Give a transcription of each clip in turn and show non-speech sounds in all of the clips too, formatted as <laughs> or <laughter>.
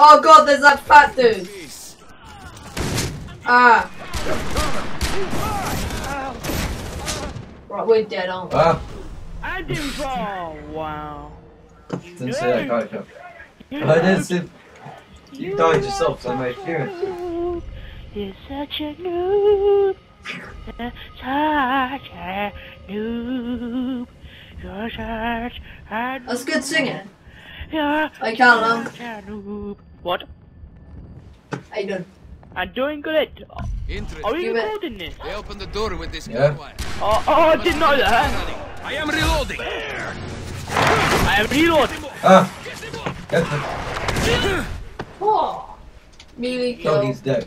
Oh god, there's that fat dude. Ah. Right, we're dead, aren't we? Ah, I didn't fall. Wow. didn't see that guy come. I didn't see. You died yourself, so I made you. You're such a noob. You're such a noob. You're such a noob. That's good singing. You're I can't such a noob. What? How you doing? I'm doing good. Interesting. Are you recording this? They opened the door with this Yeah. gun wire. Oh, oh, I didn't know that. I am reloading. I am reloading. Ah! Get the Oh. Melee kill. doggy's dead.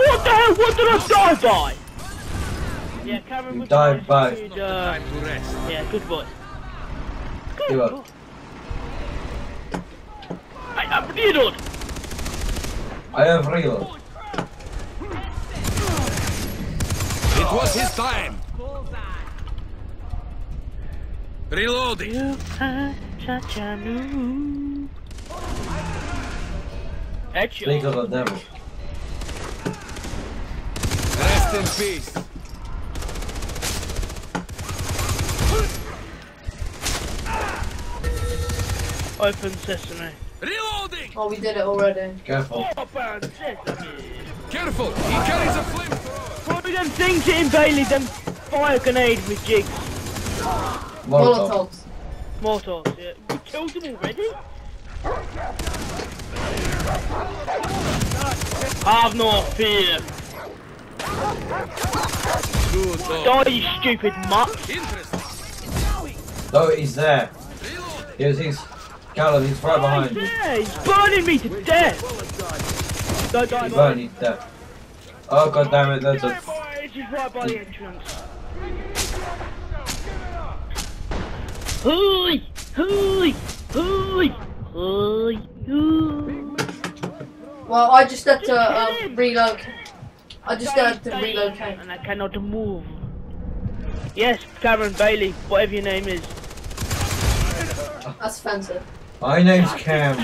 What the hell? What did I die by? Yeah, Cameron You was died by- uh, Time to rest. yeah, good boy. Give up. I am reload. I have reload. It was his time. Reloading. You such a noob. Speak of the devil. Rest in peace. Open sesame. Reloading. Oh, we did it already. Careful. Open sesame. Careful. He carries a flamethrower. What are them things hitting Bailey? Them fire grenade with jigs. Molotov. Molotovs. Mortars, yeah. We killed them already? Have no fear. Good. Die, you stupid mutt. Interesting. Oh, he's there. Here's he's. Callum, he's right behind you. Yeah, he's burning me to death. Don't die, He's boy. burning you dead. Oh god damn it, there's a. die, This right by the entrance. Hooey! Hooey! Hooey! Hooey! Hooey! Well, I just had to Just uh, kill relocate. I just had to Die, die, relocate. And I cannot move. Yes, Cameron Bailey, whatever your name is. That's offensive. My name's Cam.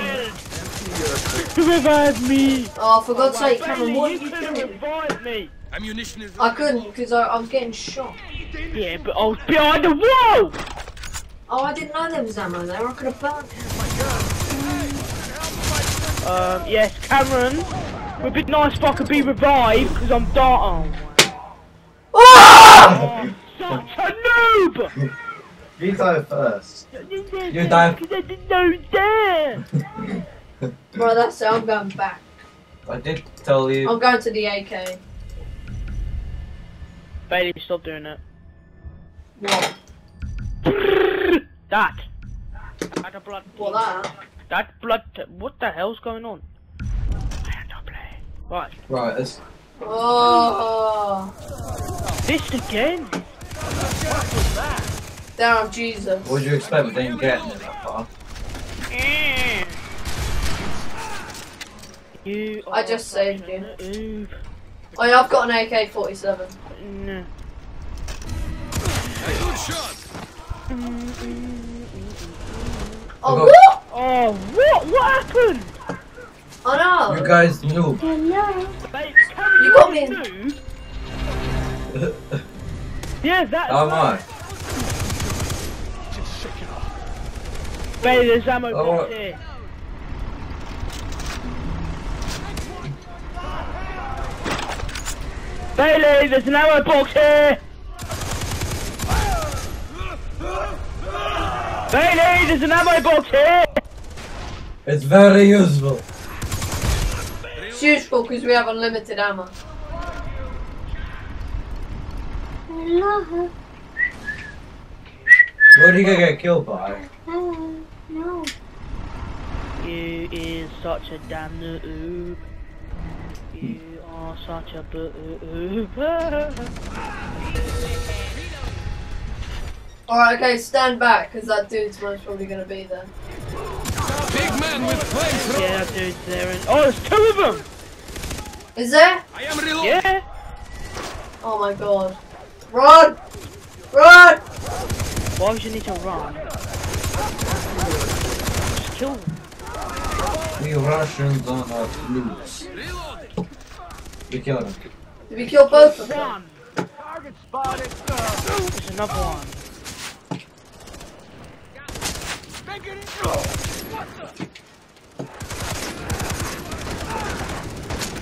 Revive me! Oh, for God's sake, Cameron, what are you you could have doing? me! Ammunition is I couldn't because I, I was getting shot. Yeah, but I was behind the wall! Oh, I didn't know there was ammo there. I could have burnt it. Um, yes, Cameron, would be nice if I could be revived, because I'm dark. Oh! Oh, such a noob! <laughs> You die first. You die. Because I didn't know there! <laughs> Bro, that's it. I'm going back. I did tell you. I'm going to the AK. Bailey, stop doing that. What? That! That blood. What that? That blood. What the hell's going on? I had to play. Right. Right, let's. Oh, This again? Damn Jesus. What would you expect? We didn't get that far. You I just saved you. such. Oh yeah, I've got an AK-47. No. a good shot. Oh, Go. what? Oh, what? What happened? Oh You no. guys noob. Babe, You got me in- Noob? <laughs> Yeah, that's How am right. I? Babe, there's ammo Oh, box here. Bailey, there's an ammo box here! Bailey, there's an ammo box here! It's very useful. It's useful because we have unlimited ammo. What are you gonna get killed by? No. You is such a damn noob. You are such a boob. Alright, okay, stand back because that dude's most probably going to be there. Big man with flamethrower. yeah, that dude's there. And oh, there's two of them. Is there? I am reloading. Yeah. Oh my god. Run! Run! Why would you need to run? Just kill them. We Russians don't have lose. We killed him. Did we kill both of them? One. There's another one.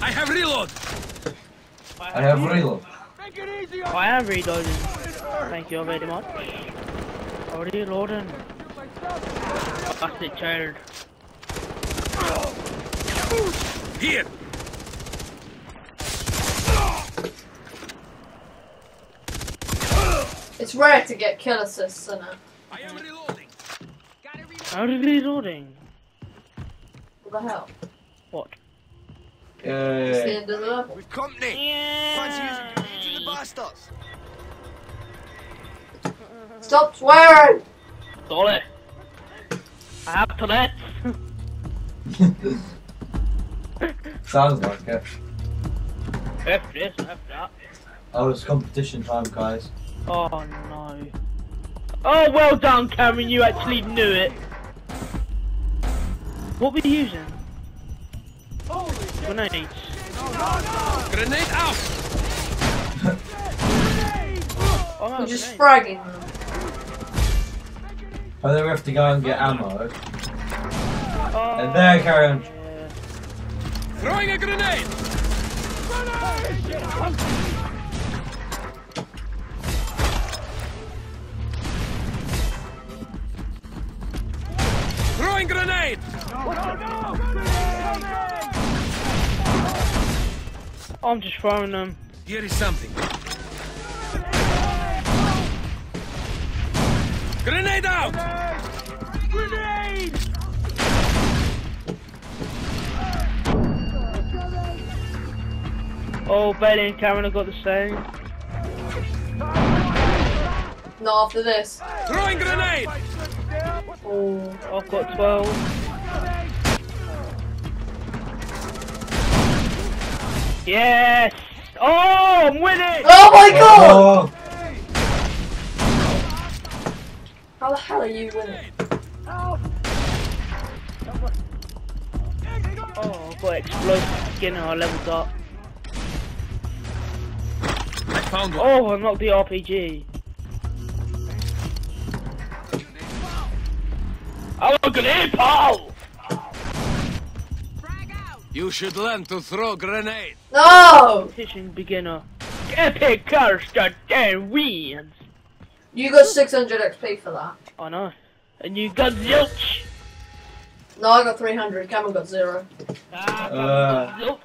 I have reload. I have reload. I am reloading. Thank you very much. Oh, reloading. That's it, child. Here. It's rare to get kill assists in it. I am reloading. How did reloading? What the hell? What? It's the end of the level. With company. Fancy using grenades in the bastards. Stop swearing! Sorry. I have Tourette's. <laughs> Sounds like it. F this, F that. Oh, it's competition time, guys. Oh no. Oh, well done, Cameron. You actually knew it. What were you using? Grenades. Grenade out. Oh, no, We're just grenades. fragging them. And then we have to go and get ammo. Oh, And there, Karen. yeah. Throwing a grenade. Throwing grenade. I'm just throwing them. Here is something. Grenade out. Oh, Bailey and Cameron have got the same. Not after this. Throwing grenade. Oh. I've got 12. Yes! Oh, I'm winning! Oh my god! Oh, How the hell are you winning? Oh, I've got explosive skin and I leveled up. I found one. Oh, I knocked the RPG. I'm a grenade pal! You should learn to throw grenade. No! Fishing beginner. Epic Karsta Dan wins! You got 600 XP for that. I know. And you got zilch! No, I got 300. Cameron got zero. Ah, Uh. zilch!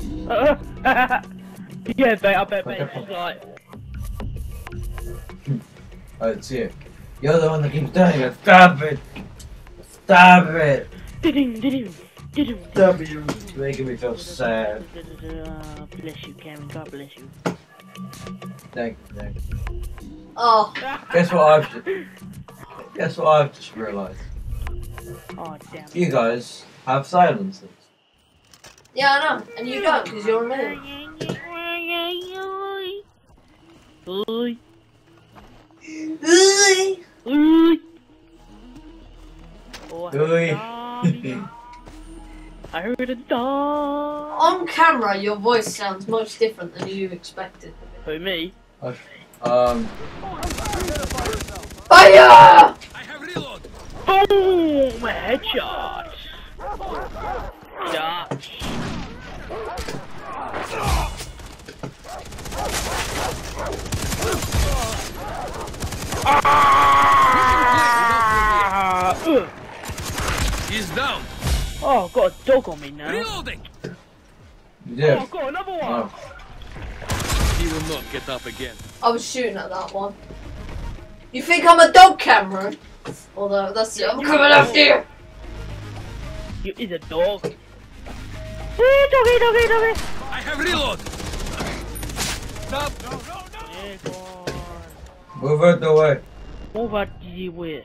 <laughs> yeah, mate, I bet, mate, Okay. it's like, let's see it. You're the one that keeps doing it. Stop it. Stop it. didn't, didn't, didn't. Stop. You're making me feel sad. Uh, bless you, Cameron, God bless you. Thank you. Thank you. Oh, Guess what I've just, guess what I've just realised. Oh, damn. You guys have silences. yeah, I know. And you don't, because you're a man. Oi, Ugh. oi. Oh, <laughs> I heard Oi. a dog. Heard a dog. On camera, your voice sounds much different than you expected. Who, me? Um, Fire! I have reload. Boom! Headshot! Dodge. Ah! Ugh. He's down. Oh, I've got a dog on me now. Reloading. you Oh. I've got another one. Oh, He will not get up again. I was shooting at that one. You think I'm a dog, Cameron? Although, that's it. I'm coming after you! You is a dog. Hey, doggy, doggy, doggy. I have reload. Stop. No, Yeah, go on. move out the way. Move out the way.